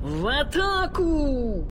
В атаку!